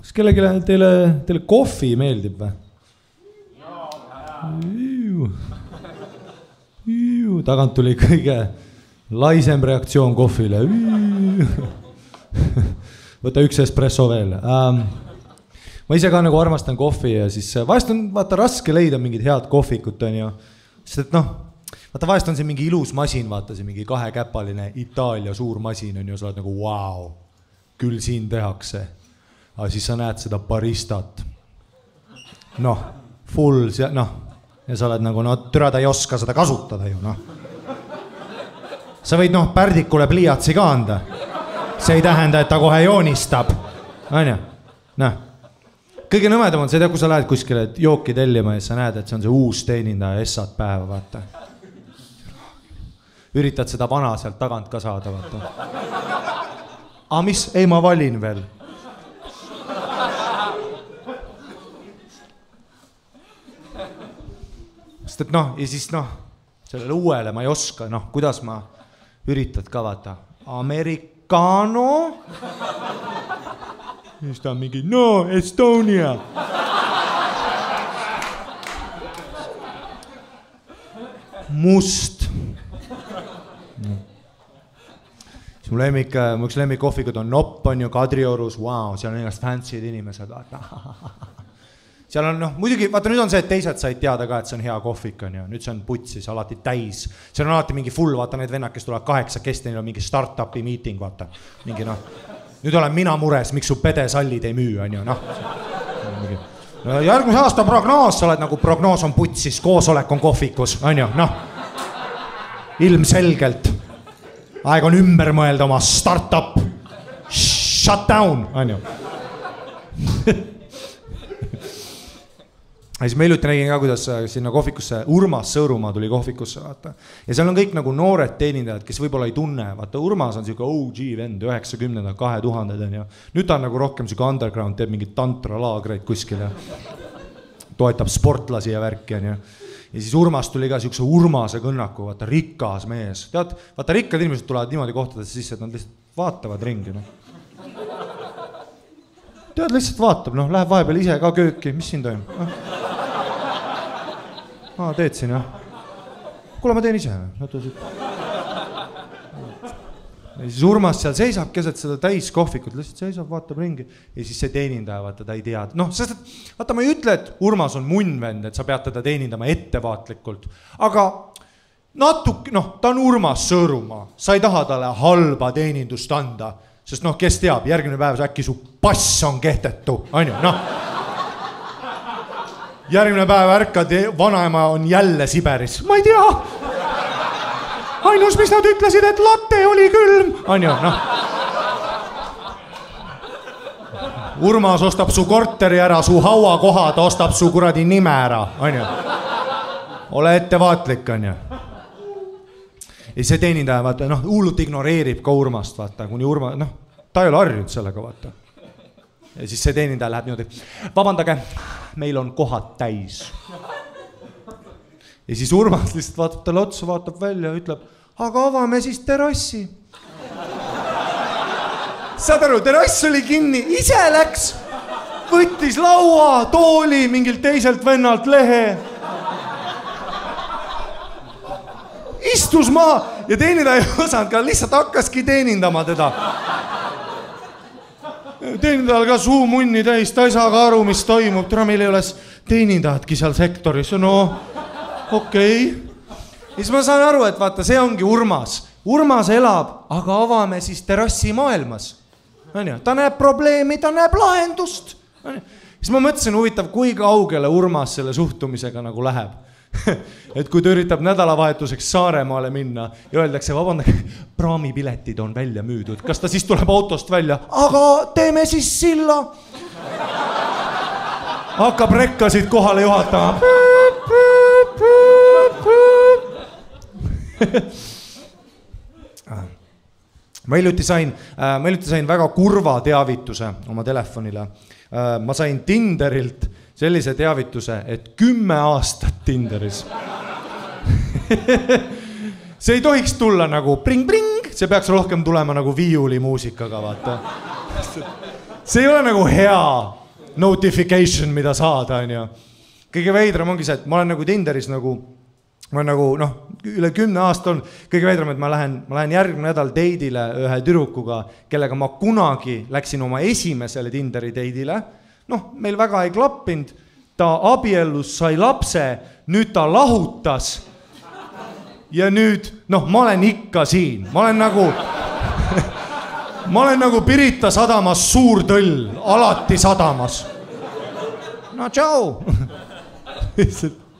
kas kellelegi teile, teile kohvi meeldib või? tagant tuli kõige laisem reaktsioon kohvile. võta üks espresso veel ähm, ma ise ka nagu armastan kohvi ja siis vahest on vaata raske leida mingit head kohvikut, onju. sest et noh, vaata vahest on see mingi ilus masin, vaata see mingi kahekäpaline Itaalia suur masin on ju, sa oled nagu vau wow,, küll siin tehakse. Aga siis sa näed seda baristat. noh, full see noh ja sa oled nagu no türa, ta ei oska seda kasutada ju noh. sa võid noh pärdikule pliiatsi ka anda. see ei tähenda, et ta kohe joonistab, onju, noh. kõige nõmedam on see, tead, kui sa lähed kuskile jooki tellima ja sa näed, et see on see uus teenindaja Essat päeva, vaata. üritad seda vana sealt tagant ka saada, vaata. aga mis, ei ma valin veel sest et noh, ja siis noh, sellele uuele ma ei oska, noh, kuidas ma üritad ka vaata, americano. siis ta mingi no Estonia. must. mu lemmik, mu üks lemmikkohvikud on Nopp on ju Kadriorus, vau, seal on igast fancy'd inimesed, vaata seal on noh, muidugi vaata, nüüd on see, et teised said teada ka, et see on hea kohvik, on ju, nüüd see on putsis alati täis. seal on alati mingi full, vaata need vennad, kes tulevad kaheksakesti, neil on mingi startup'i miiting, vaata. mingi noh, nüüd olen mina mures, miks su pedesallid ei müü, on ju, noh. no järgmise aasta prognoos, sa oled nagu prognoos on putsis, koosolek on kohvikus, on ju, noh. ilmselgelt. aeg on ümber mõelda oma startup. Shut down, on ju ja siis ma hiljuti nägin ka, kuidas äh, sinna kohvikusse, Urmas Sõõrumaa tuli kohvikusse, vaata. ja seal on kõik nagu noored teenindajad, kes võib-olla ei tunne, vaata Urmas on sihuke OG vend, üheksakümnendad, kahe tuhanded on ju. nüüd ta on nagu rohkem sihuke underground, teeb mingeid tantralaagreid kuskil ja toetab sportlasi ja värki on ju. ja siis Urmas tuli ka siukse Urmase kõnnaku, vaata rikas mees, tead, vaata rikkad inimesed tulevad niimoodi kohtadesse sisse, et nad lihtsalt vaatavad ringi noh tead, lihtsalt vaatab, noh, läheb vahepeal ise ka kööki, mis siin toimub no aa, teed siin jah? kuule, ma teen ise. ja siis Urmas seal seisab keset seda täiskohvikut, lihtsalt seisab, vaatab ringi ja siis see teenindaja, vaata, ta ei tea, noh, sest et vaata, ma ei ütle, et Urmas on munnvend, et sa pead teda teenindama ettevaatlikult, aga natuke, noh, ta on Urmas Sõõrumaa, sa ei taha talle halba teenindust anda, sest noh, kes teab, järgmine päev äkki su pass on kehtetu, on ju, noh järgmine päev ärkad, vanaema on jälle Siberis, ma ei tea. ainus, mis nad ütlesid, et latte oli külm, on ju, noh. Urmas ostab su korteri ära, su hauakohad, ostab su kuradi nime ära, on ju. ole ettevaatlik, on ju. ja see teenindaja, vaata noh, hullult ignoreerib ka Urmast, vaata, kuni Urma, noh, ta ei ole harjunud sellega, vaata ja siis see teenindaja läheb niimoodi, vabandage, meil on kohad täis. ja siis Urmas lihtsalt vaatab talle otsa, vaatab välja, ütleb, aga avame siis terrassi. saad aru, terrass oli kinni, ise läks, võttis laua, tooli mingilt teiselt vennalt lehe. istus maha ja teenindaja ei osanud ka, lihtsalt hakkaski teenindama teda teenindajal ka suu munni täis, ta ei saa ka aru, mis toimub, täna meil ei ole teenindajatki seal sektoris, no okei okay.. siis ma saan aru, et vaata, see ongi Urmas. Urmas elab, aga avame siis terrassi maailmas. onju, ta näeb probleemi, ta näeb lahendust. siis ma mõtlesin, huvitav, kui kaugele Urmas selle suhtumisega nagu läheb et kui ta üritab nädalavahetuseks Saaremaale minna ja öeldakse, vabandage, praamipiletid on välja müüdud, kas ta siis tuleb autost välja, aga teeme siis silla. hakkab rekkasid kohale juhatama. ma hiljuti sain, ma hiljuti sain väga kurva teavituse oma telefonile. ma sain Tinderilt sellise teavituse, et kümme aastat Tinderis see ei tohiks tulla nagu pring-pring, see peaks rohkem tulema nagu viiulimuusikaga, vaata. see ei ole nagu hea notification, mida saada, onju. kõige veidram ongi see, et ma olen nagu Tinderis nagu, ma olen nagu noh, üle kümne aasta olnud, kõige veidram, et ma lähen, ma lähen järgmine nädal date'ile ühe tüdrukuga, kellega ma kunagi läksin oma esimesele Tinderi date'ile. Noh, meil väga ei klappinud, ta abiellus, sai lapse, nüüd ta lahutas. Ja nüüd noh, ma olen ikka siin, ma olen nagu ma olen nagu Pirita sadamas suur tõll, alati sadamas. no tšau!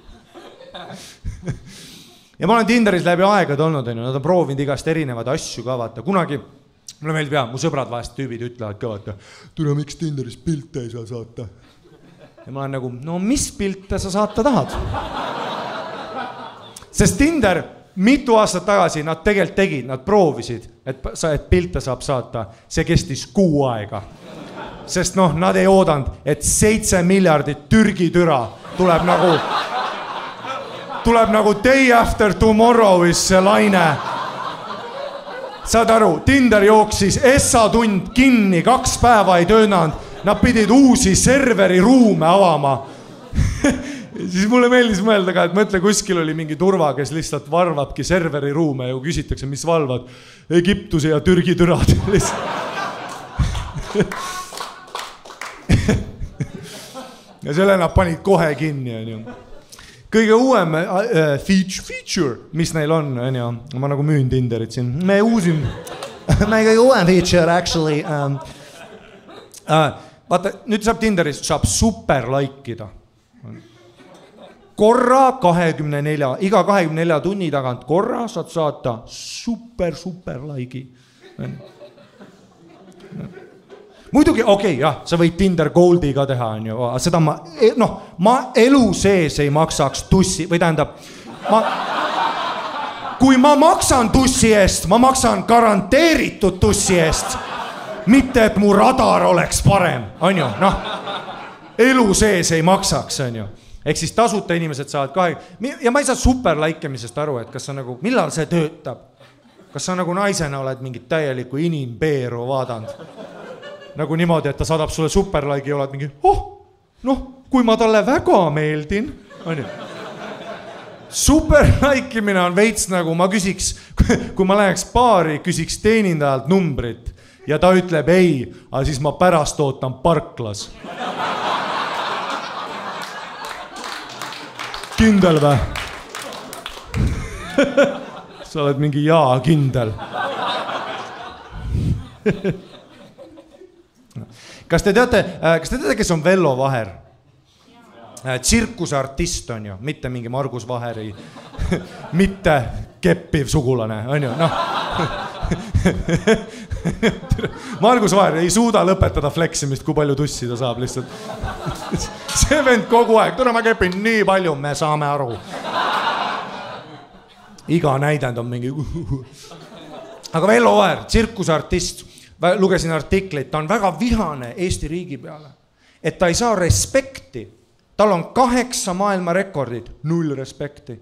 Ja ma olen Tinderis läbi aegade olnud, onju, nad on proovinud igast erinevaid asju ka vaata, kunagi mulle meeldib ja mu sõbrad vahest tüübid ütlevad ka vaata, tule miks Tinderis pilte ei saa saata. ja ma olen nagu, no mis pilte sa saata tahad? sest Tinder mitu aastat tagasi nad tegelikult tegid, nad proovisid, et sa, et pilte saab saata, see kestis kuu aega. sest noh, nad ei oodanud, et seitse miljardit Türgi türa tuleb nagu, tuleb nagu day after tomorrow'is see laine. Saad aru, Tinder jooksis Essa tund kinni, kaks päeva ei töötanud, nad pidid uusi serveri ruume avama. Siis mulle meeldis mõelda ka, et mõtle, kuskil oli mingi turva, kes lihtsalt varvabki serveri ruume ja kui küsitakse, mis valvad, Egiptuse ja Türgi türad. Lihtsalt ja selle nad panid kohe kinni, onju. Kõige uuem äh, äh feature, feature, mis neil on, onju, ma nagu müün Tinderit siin, meie uusim meie kõige uuem feature actually um,. Uh, vaata, nüüd saab Tinderis, saab super like ida korra kahekümne nelja, iga kahekümne nelja tunni tagant korra saad saata super, super like'i. Muidugi, okei okay,, jah, sa võid Tinder Goldi ka teha, onju, seda ma, e, noh, ma elu sees ei maksaks tussi või tähendab, ma kui ma maksan tussi eest, ma maksan garanteeritud tussi eest. mitte, et mu radar oleks parem, onju, noh. elu sees ei maksaks, onju ehk siis tasuta inimesed saavad kahe ja ma ei saa super like imisest aru, et kas sa nagu, millal see töötab. kas sa nagu naisena oled mingit täielikku inimpeeru vaadanud? Nagu niimoodi, et ta saadab sulle super like'i ja oled mingi, oh, noh, kui ma talle väga meeldin, onju. Super like imine on veits nagu ma küsiks, kui ma läheks baari, küsiks teenindajalt numbrit ja ta ütleb ei, aga siis ma pärast ootan parklas. Kindel või? sa oled mingi jaa kindel kas te teate, äh, kas te teate, kes on Vello Vaher? Äh, tsirkuseartist on ju, mitte mingi Margus Vaheri mitte keppiv sugulane, on ju, noh Margus Vaher ei suuda lõpetada fleksimist, kui palju tussi ta saab lihtsalt. see vend kogu aeg, tule ma kepin nii palju, me saame aru. iga näidend on mingi. aga Vello Vaher, tsirkuseartist, lugesin artikleid, ta on väga vihane Eesti riigi peale, et ta ei saa respekti. tal on kaheksa maailmarekordit, null respekti.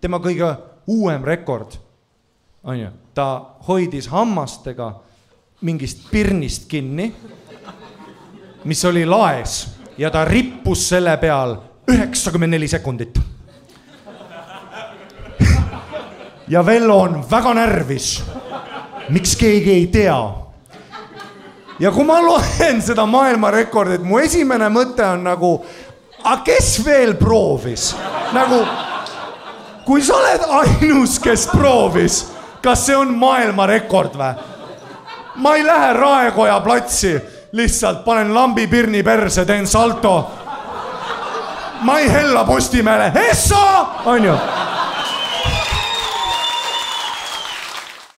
tema kõige uuem rekord on ju, ta hoidis hammastega mingist pirnist kinni, mis oli laes ja ta rippus selle peal üheksakümmend neli sekundit. ja Vello on väga närvis. Miks keegi ei tea? ja kui ma loen seda maailmarekordit, mu esimene mõte on nagu, aga kes veel proovis? nagu, kui sa oled ainus, kes proovis kas see on maailmarekord või? ma ei lähe Raekoja platsi, lihtsalt panen lambi pirni perse, teen salto. ma ei hella Postimehele, Essa, onju